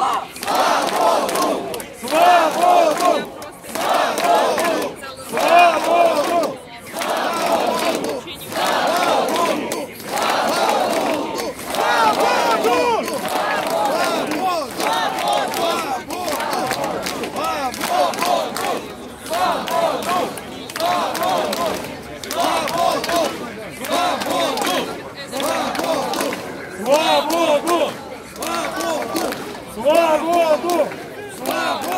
Свободу! Свободу! Свободу! Свободу! Свободу! Свободу! Свободу! Свободу! Свободу!